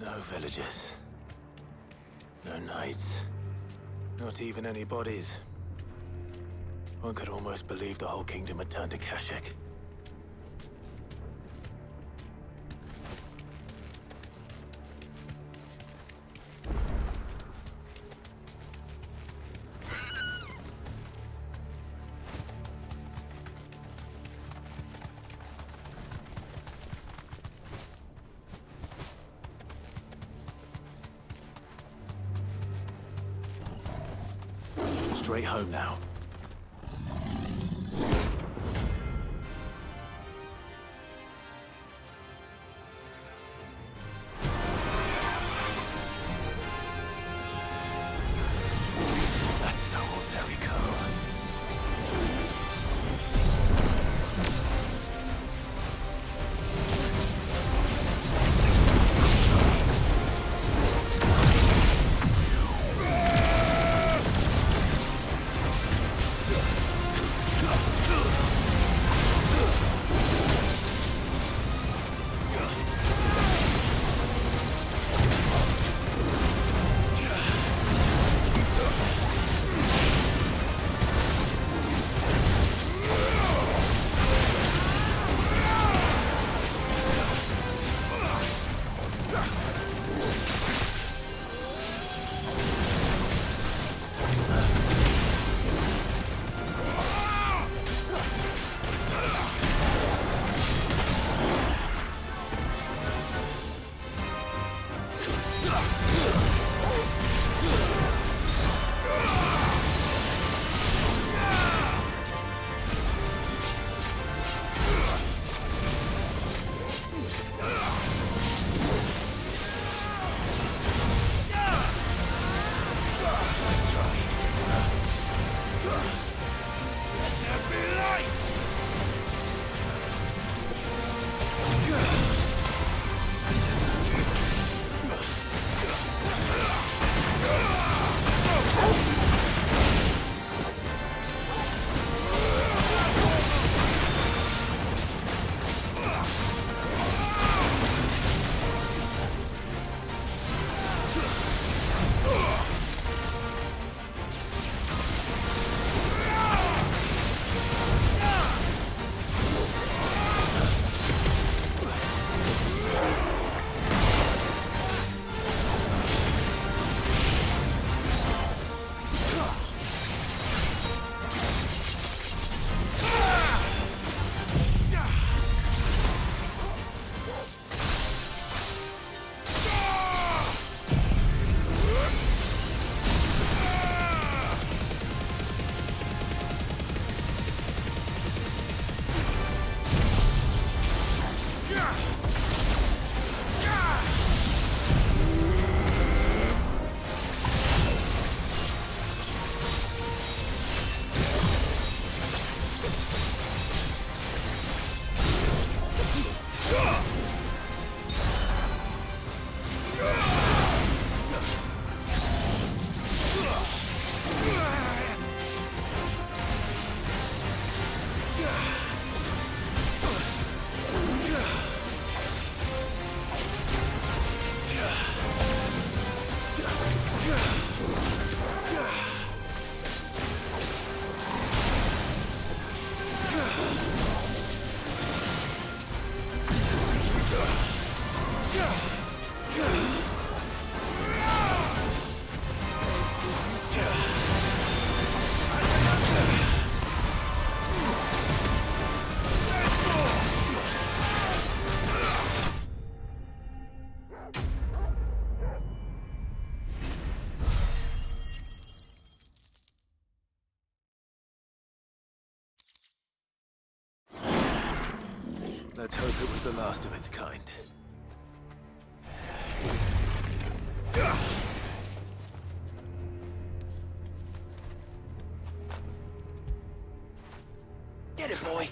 No villagers. No knights. Not even any bodies. One could almost believe the whole kingdom had turned to Akashic. Straight home now. Ugh. Let's hope it was the last of its kind. Get it, boy!